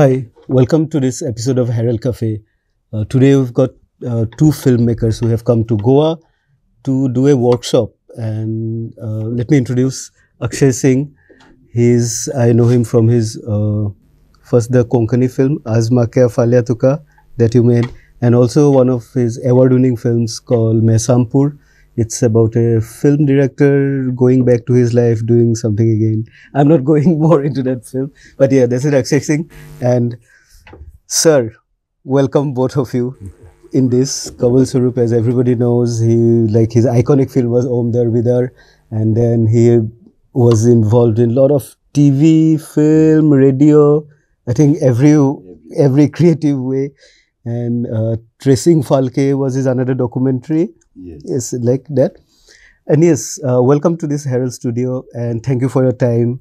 Hi, welcome to this episode of Herald Cafe. Uh, today we've got uh, two filmmakers who have come to Goa to do a workshop. And uh, let me introduce Akshay Singh. He's I know him from his uh, first the Konkani film Azma Kya Falya Tuka that you made, and also one of his award-winning films called Mehsampur. It's about a film director going back to his life, doing something again. I'm not going more into that film, but yeah, this is Akshay. And sir, welcome both of you in this. Kamal Swaroop, as everybody knows, he like his iconic film was Om Dar-B-Dar, and then he was involved in a lot of TV, film, radio. I think every every creative way. And uh, Tracing Phalke was his another documentary. Yes. Yes, like that. And yes, uh, welcome to this Herald Studio, and thank you for your time.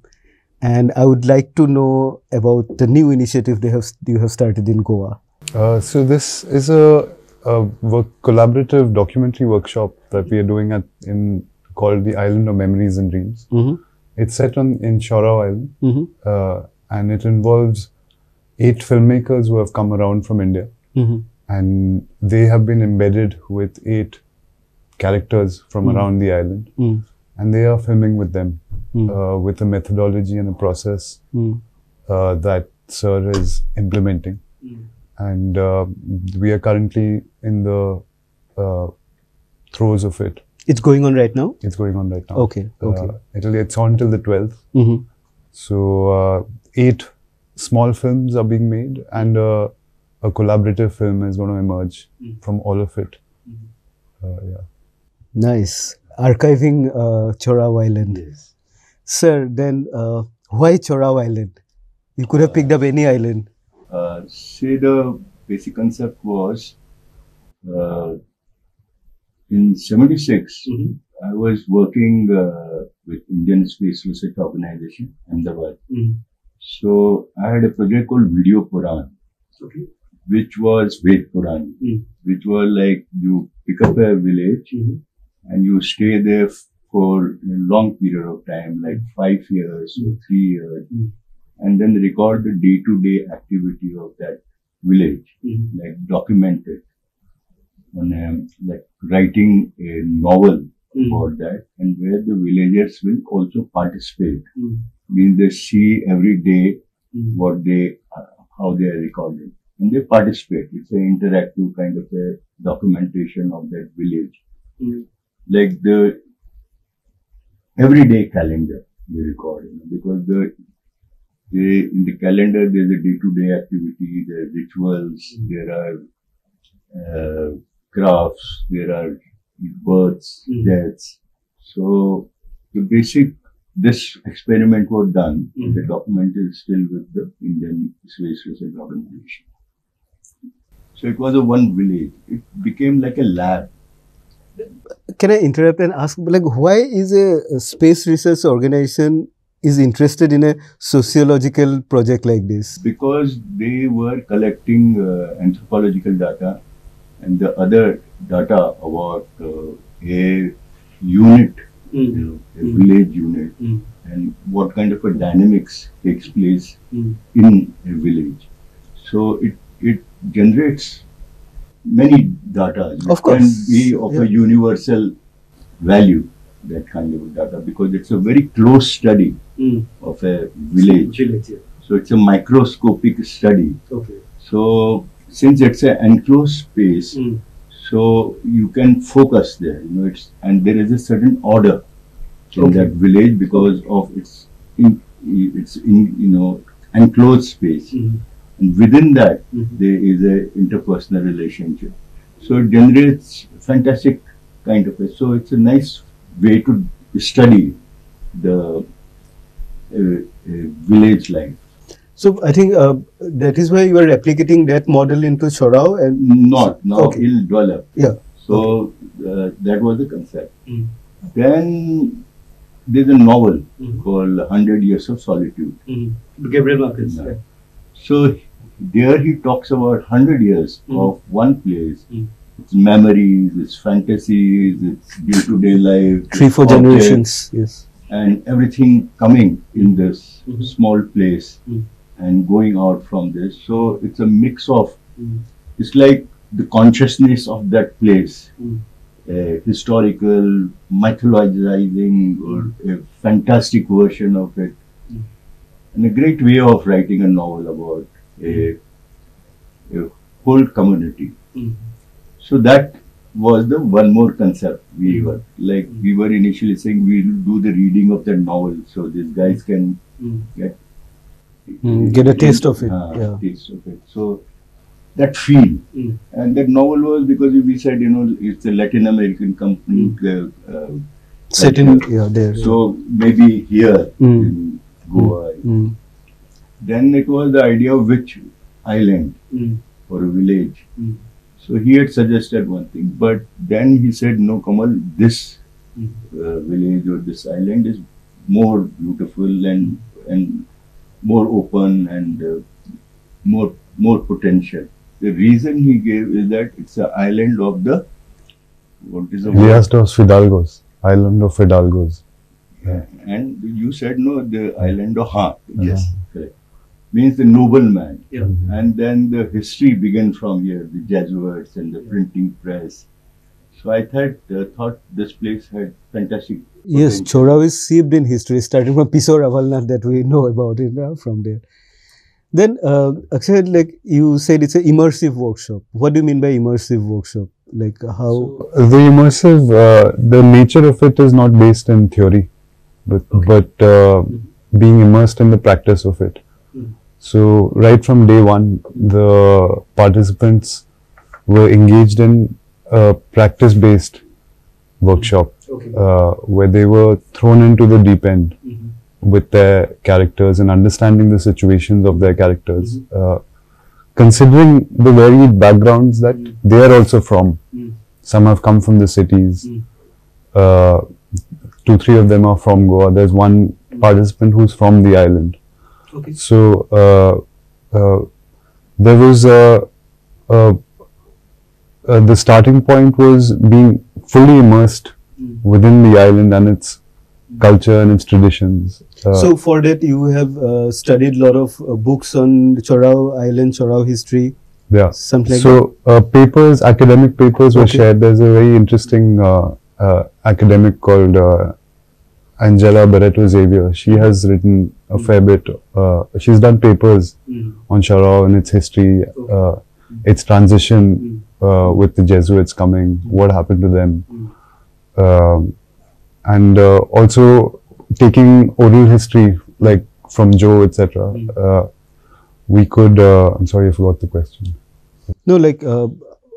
And I would like to know about the new initiative they have you have started in Goa. Uh, so this is a, a work, collaborative documentary workshop that we are doing at in called the Island of Memories and Dreams. Mm-hmm. It's set on in Chorao Island, Mm-hmm. uh, and it involves eight filmmakers who have come around from India, Mm-hmm. and they have been embedded with eight characters from Mhm. around the island, Mm. and they are filming with them Mm. uh, with a methodology and a process Mm. uh, that Sir is implementing. And uh, we are currently in the uh, throes of it. It's going on right now. It's going on right now. Okay. Okay. Uh, it'll, it's on till the 12th. mm-hmm. So, uh, eight small films are being made, and uh, a collaborative film is going to emerge Mm. from all of it. Uh, yeah. Nice. Archiving uh, Chorao Island. Yes. Sir, then uh, why Chorao Island? You could have picked up any island. Uh, say the basic concept was uh, in 76, I was working uh, with Indian Space Research Organization, Ahmedabad. So I had a project called Video Puran, Okay. which was Ved Puran, Mm. which was like you pick up a village and you stay there for a long period of time, like five years or three years, Mm. and then record the day-to-day activity of that village, mm. like document it. On a, um, like writing a novel mm. about that, and where the villagers will also participate. Mm. Means they see every day what they, uh, how they are recording, and they participate. It's an interactive kind of a documentation of that village like the everyday calendar we record, you know, because the they, in the calendar there's a day-to-day activity, there are rituals, there are uh, crafts, there are births, Mhm. deaths. So the basic this experiment was done. Mhm. The document is still with the Indian Space Research Organization. So it was a one village. It became like a lab. Can I interrupt and ask, like, why is a, a space research organization is interested in a sociological project like this? because they were collecting uh, anthropological data and the other data about uh, a unit, you know, a Mm. village unit, Mm. and what kind of a dynamics takes place Mm. in a village. So it it generates many data. Of course. can be of Yeah. a universal value. That kind of data because it's a very close study hmm. of a village. Village, So it's a microscopic study. Okay. So since it's an enclosed space, hmm. so you can focus there. You know, it's and there is a certain order in that village because of its in, it's in you know enclosed space, hmm. And within that there is a interpersonal relationship. So it generates fantastic kind of a. So it's a nice way to study the uh, uh, village life. So I think uh, that is why you are replicating that model into Chorao and Not now Okay. it'll develop. yeah. So uh, that was the concept. Mm. Then there's a novel Mhm. called Hundred Years of Solitude. Gabriel Marquez. Yeah. So there he talks about hundred years Mm. of one place, Mm. its memories, its fantasies, its day-to-day life, Three, its four objects, generations. Yes. and everything coming in this Mhm. small place. Mm. and going out from this. So it's a mix of, it's like the consciousness of that place, a historical, mythologizing, or a fantastic version of it, and a great way of writing a novel about a, a whole community. So that was the one more concept we were like we were initially saying we'll do the reading of the novel so these guys can get Mm, get a taste of it, Ah, yeah. taste of it. So that feel and that novel was because we said you know it's a Latin American company. Uh, uh, Set in yeah there. so maybe here Mm. in Goa. Mm. Then it was the idea of which island or a village. So he had suggested one thing, but then he said, "No, Kamal, this uh, village or this island is more beautiful and and more open and uh, more more potential." The reason he gave is that it's an island of the what is the word? Ilha dos Fidalgos, island of Fidalgos. Yeah. And you said no, the island of Ha. Yes, correct. Means the nobleman. And then the history began from here, the Jesuits and the printing press. So I thought, uh, thought this place had fantastic. Yes, potential. Chorao is steeped in history, starting from Pisor Avalnath that we know about it now from there. Then, uh, Akshay, like you said, it's an immersive workshop. What do you mean by immersive workshop? Like how? The immersive, uh, the nature of it is not based in theory, but but uh, being immersed in the practice of it. So right from day one, the participants were engaged in a practice-based workshop uh, where they were thrown into the deep end with their characters and understanding the situations of their characters, uh, considering the varied backgrounds that they are also from. Some have come from the cities. Uh, two, three of them are from Goa. There's one participant who's from the island. Okay. So uh, uh, there was a, a, uh, the starting point was being fully immersed within the island and its culture and its traditions. Uh, So for that, you have uh, studied a lot of uh, books on Chorao Island, Chorao history, yeah. something like so uh, papers, academic papers were shared. There's a very interesting uh, uh, academic called uh, Angela Barreto Xavier. She has written a fair bit. Uh, she's done papers on Chorao and its history, uh, its transition uh, with the Jesuits coming, what happened to them, um, and uh, also taking oral history like from Joe, etc. Uh, we could. Uh, I'm sorry, I forgot the question. No, like uh,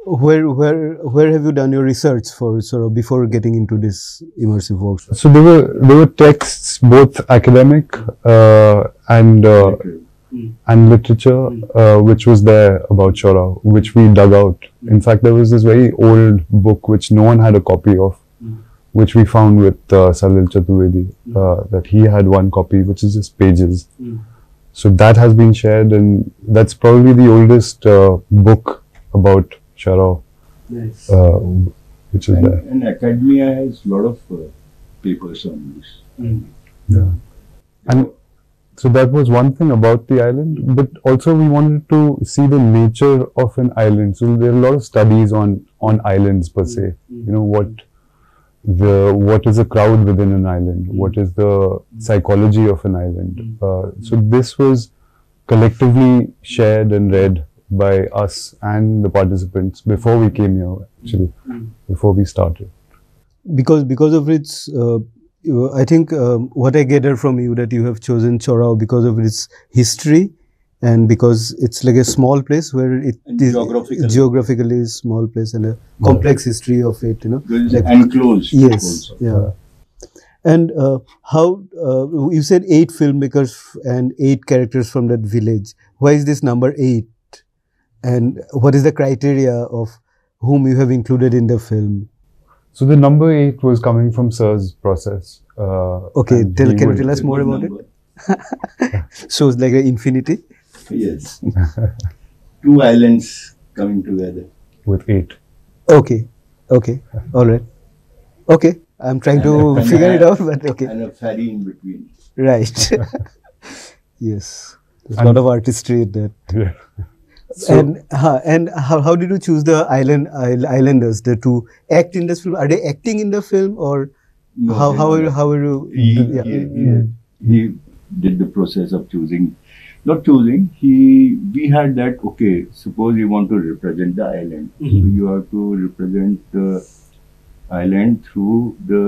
where where where have you done your research for sort of before getting into this immersive workshop? So there were there were texts, both academic uh, and uh, and literature, uh, which was there about Chora, which we dug out. In fact, there was this very old book which no one had a copy of, which we found with uh, Salil Chaturvedi. Uh, that he had one copy, which is just pages. So that has been shared, and that's probably the oldest uh, book about Chora, Nice. uh, which is And, there. and academia has a lot of uh, papers on this. Yeah. And so that was one thing about the island, but also we wanted to see the nature of an island. So there are a lot of studies on on islands per se. You know what the what is a crowd within an island? What is the psychology of an island? Uh, so this was collectively shared and read by us and the participants before we came here. Actually, before we started. because because of its uh, I think um, what I gather from you that you have chosen Chorao because of its history and because it's like a small place where it And is geographically. geographically small place and a complex history of it you know Because it's Like- yes also. yeah and uh, how uh, you said eight filmmakers and eight characters from that village why is this number eight and what is the criteria of whom you have included in the film So the number eight was coming from Sir's process. Uh, Okay, tell- can you tell us more about it? so it's like an infinity Yes. Two islands coming together. with eight. Okay, okay, all right. Okay, I'm trying to And- and figure it out, but okay, And a ferry in between. right. yes. There's a lot of artistry in that. Yeah. So- and huh, and how, how did you choose the island isl- islanders the to act in this film? Are they acting in the film or No, how how are, how are you? he, yeah. he, he, he did the process of choosing not choosing he we had that okay suppose you want to represent the island so Mhm. you have to represent the island through the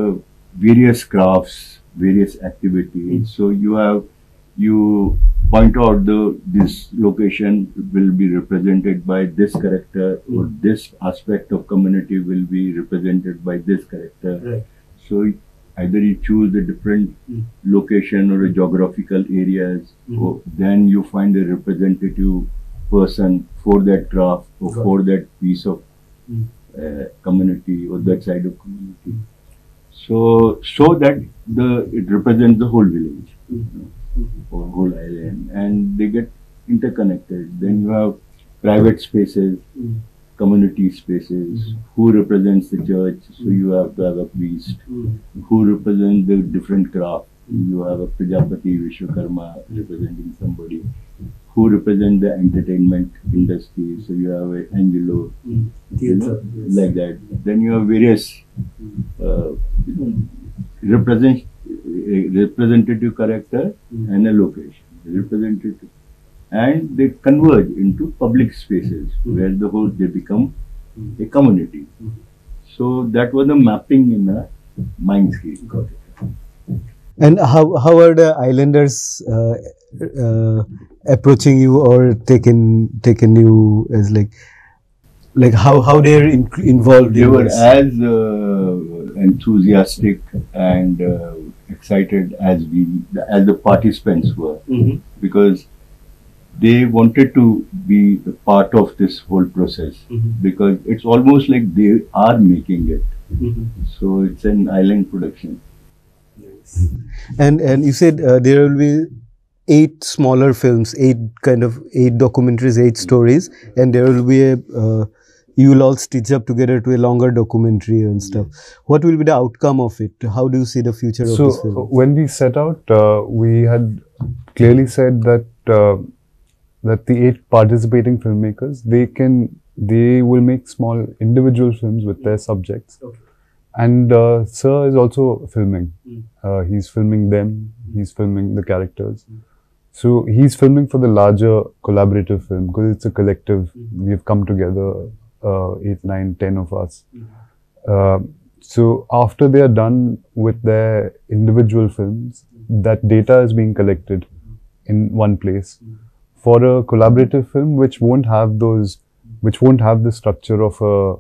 various crafts various activities so you have you point out the this location will be represented by this character or this aspect of community will be represented by this character Right. so either you choose a different Mm. location or a geographical areas, Mhm. or then you find a representative person for that craft or Got for that piece of Mm. uh, community or that side of community. So so that the it represents the whole village you know, or whole island, and they get interconnected. Then you have private spaces Mm. community spaces, who represents the church, so you have to have a priest, who represents the different craft, you have a Prajapati Vishwakarma representing somebody, who represents the entertainment industry, so you have a Angelo, Mm. you know, yes. like that. Then you have various uh, you know, represent, representative character Mm. and a location, representative, and they converge into public spaces Mm. where the whole they become Mm. a community. Mm. So that was the mapping in a mindscape. Got it. And how how are the islanders uh, uh, approaching you or taking taken you as like like how how they're in, involved They in were this? as uh, enthusiastic and uh, excited as we, as the participants were, Mhm. because they wanted to be a part of this whole process. Mhm. Because it's almost like they are making it. Mhm. So it's an island production. Yes. And and you said uh, there will be eight smaller films, eight kind of eight documentaries, eight stories, and there will be a uh, you will all stitch up together to a longer documentary and stuff. What will be the outcome of it? How do you see the future of So this film? So when we set out, uh, we had clearly said that uh, that the eight participating filmmakers they can they will make small individual films with their subjects, Okay. and uh, Sir is also filming. Mm. Uh, he's filming them. He's filming the characters. So he's filming for the larger collaborative film because it's a collective. Mm. We've come together, uh, eight, nine, ten of us. Um, so after they are done with their individual films, that data is being collected in one place for a collaborative film, which won't have those, which won't have the structure of a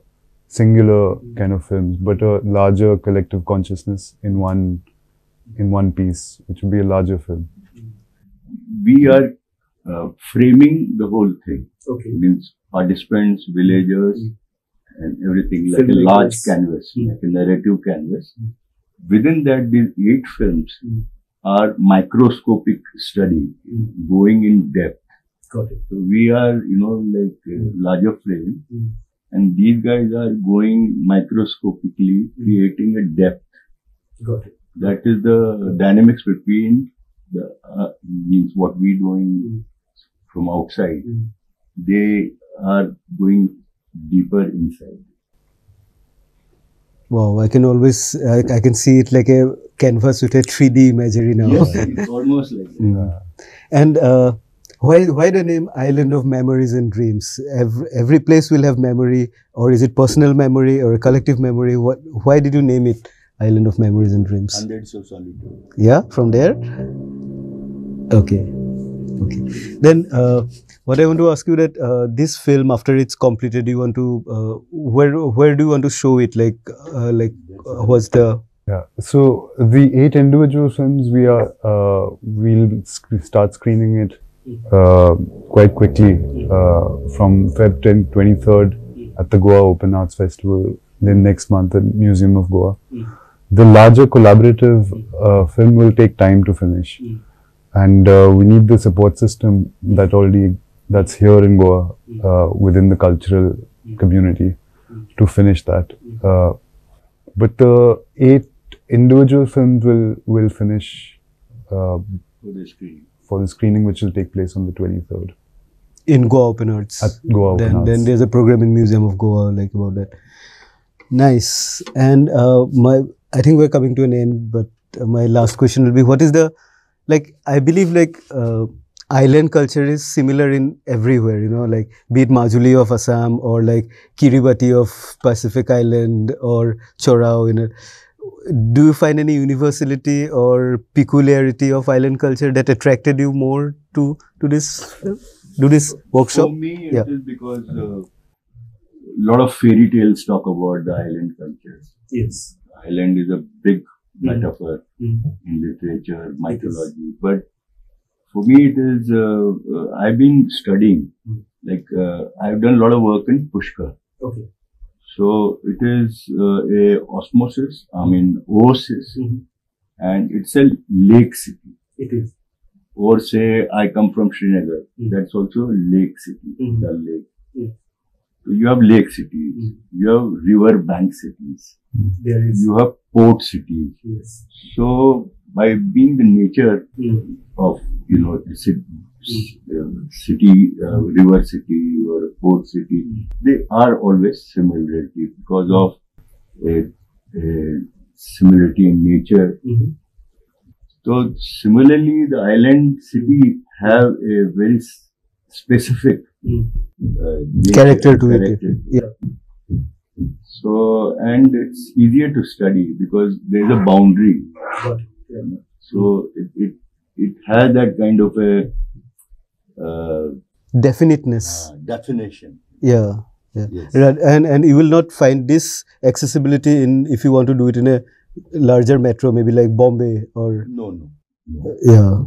singular kind of films, but a larger collective consciousness in one, in one piece, which would be a larger film. We are uh, framing the whole thing. Okay. means participants, villagers, and everything like a large canvas, Mm. like a narrative canvas. Mm. Within that, these eight films Mm. are microscopic study, Mm. going in depth. Got it. So we are, you know, like a larger frame, Mm. and these guys are going microscopically, Mm. creating a depth. Got it. That is the dynamics between the uh, means what we doing Mm. From outside. Mm. They are going deeper inside. Wow, I can always I, I can see it like a canvas with a 3D imagery now. Yes, it's almost like that. Mm. And uh, why why the name Island of Memories and Dreams? Every, every place will have memory, or is it personal memory or a collective memory? What why did you name it Island of Memories and Dreams? Hundreds of solitude. Yeah, from there. Okay, okay. Then uh, what I want to ask you that uh, this film after it's completed, you want to uh, where where do you want to show it? Like uh, like uh, what's the Yeah. So the eight individual films we are uh, we'll sc- start screening it quite quickly uh, from Feb 10, 23rd at the Goa Open Arts Festival. Then next month at Museum of Goa. The larger collaborative uh, film will take time to finish, and uh, we need the support system that already that's here in Goa uh, within the cultural community to finish that. Uh, but the eight individual films will will finish uh, for the screen. for the screening, which will take place on the 23rd in Goa Open Arts. at Goa Open then, Arts. then there's a program in Museum of Goa like about that. Nice. And uh, my, I think we're coming to an end, but uh, my last question will be: What is the, like? I believe like uh, island culture is similar in everywhere. You know, like be it Majuli of Assam or like Kiribati of Pacific Island or Chorao. You know, do you find any universality or peculiarity of island culture that attracted you more to to this do this workshop? For me, it is Yeah. because a lot of fairy tales talk about the island culture. Yes. Island is a big. Metaphor Mm. in literature, mythology. But for me, it is, uh, uh, I've been studying, Mm. like, uh, I've done a lot of work in Pushkar. Okay. So it is uh, a osmosis, I mean, oasis, Mhm. and it's a lake city. It is. Or say, I come from Srinagar, Mm. that's also a lake city, Mhm. the lake. You have lake cities, Mm. you have river bank cities, There is. you have port cities. Yes. So by being the nature Mm. of you know the city, uh, city uh, river city or a port city, they are always similarity because of a, a similarity in nature. Mhm. So similarly, the island city have a very specific Mm. Character to it. Yeah. So and it's easier to study because there is a boundary. So it, it it has that kind of a uh, Definiteness. uh, definition. Yeah. Yeah. Yes. Right. And and you will not find this accessibility in if you want to do it in a larger metro, maybe like Bombay or No, no, no. yeah.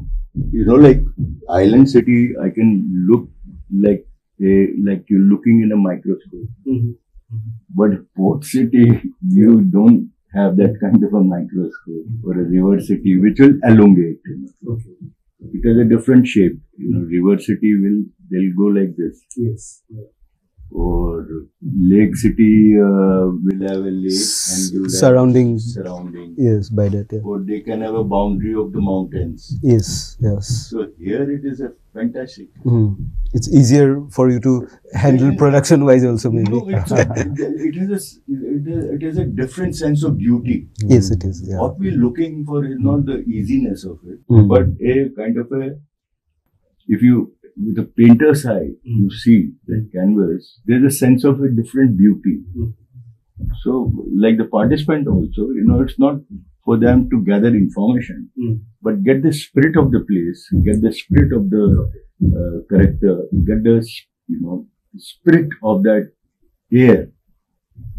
You know, like island city, I can look like a like you're looking in a microscope. Mm-hmm. But port city, you don't have that kind of a microscope or a river city, which will elongate. You know. Okay. It has a different shape. You know, river city will they'll go like this, Yes. Or lake city uh, will have a lake and will have Surrounding. Yes, by that. Yeah. or they can have a boundary of the mountains. Yes. Yes. So here it is a fantastic. Mhm. It's easier for you to handle production wise also maybe. No, it's a, it is a s- it is, it is a different sense of beauty. Yes, it is. Yeah. What we're looking for is not the easiness of it, Mm. but a kind of a if you with a painter's eye you see that canvas, there's a sense of a different beauty. Mm. So, like the participant also, you know, it's not for them to gather information, Mm. but get the spirit of the place, get the spirit of the uh, character, get the you know spirit of that air.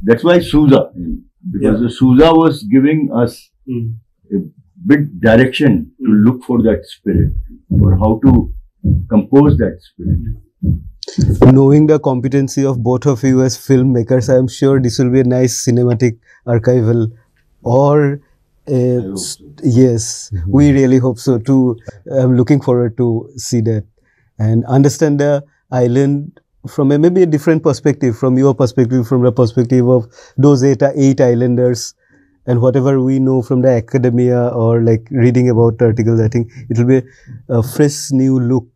That's why Souza, you know, because the Souza was giving us Mm. a bit direction to look for that spirit or how to compose that spirit. Knowing the competency of both of you as filmmakers, I am sure this will be a nice cinematic archival or uh, hope so. yes, mm-hmm. we really hope so too. I'm looking forward to see that and understand the island from a maybe a different perspective, from your perspective, from the perspective of those eight, eight islanders and whatever we know from the academia or like reading about articles, I think it will be a fresh new look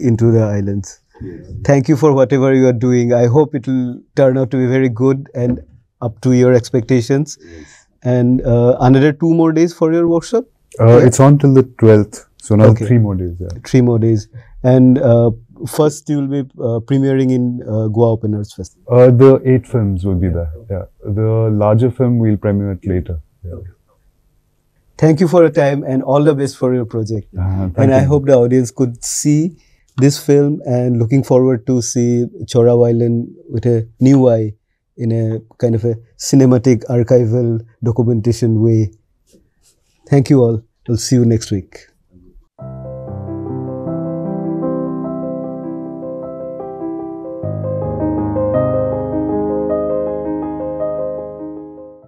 into the islands. Yes. Thank you for whatever you are doing. I hope it will turn out to be very good and up to your expectations. Yes. And uh, another two more days for your workshop, Uh, Yeah. It's on till the 12th. So now Okay. three more days. Yeah. three more days. And uh, first, you will be uh, premiering in uh, Goa Open Arts Festival. Uh, the eight films will be there. Yeah. The larger film we'll premiere it later. Yeah. Thank you for your time and all the best for your project. And I hope the audience could see this film and looking forward to see Chorao Island with a new eye in a kind of a cinematic archival documentation way. Thank you all. We'll see you next week.